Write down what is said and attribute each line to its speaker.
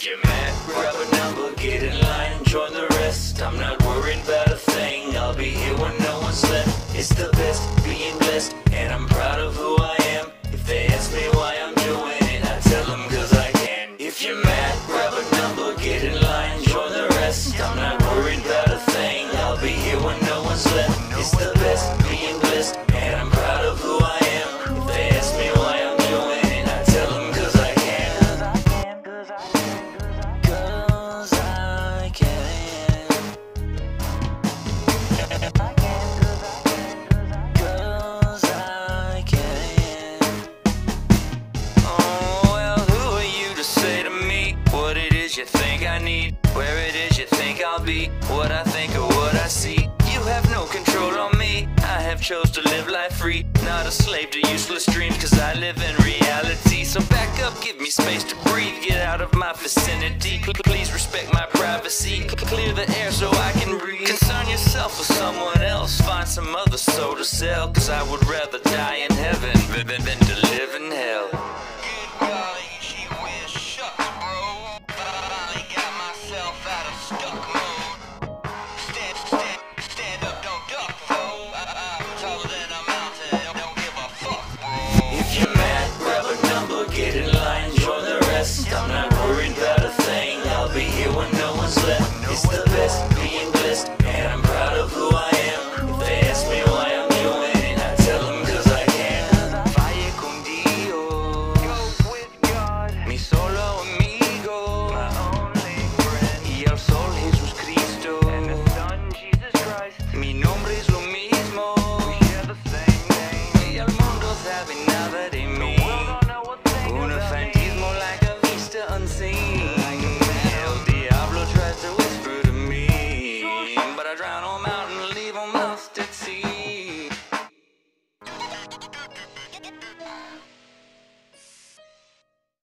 Speaker 1: If you're mad, grab a number, get in line, join the rest. I'm not worried about a thing, I'll be here when no one's left. It's the best, being blessed, and I'm proud of who I am. If they ask me why I'm you think I need? Where it is you think I'll be? What I think or what I see? You have no control on me. I have chose to live life free, not a slave to useless dreams, cause I live in reality. So back up, give me space to breathe, get out of my vicinity. Please respect my privacy, clear the air so I can breathe. Concern yourself with someone else, find some other soul to sell, cause I would rather die in heaven than, to live in hell. Left. It's the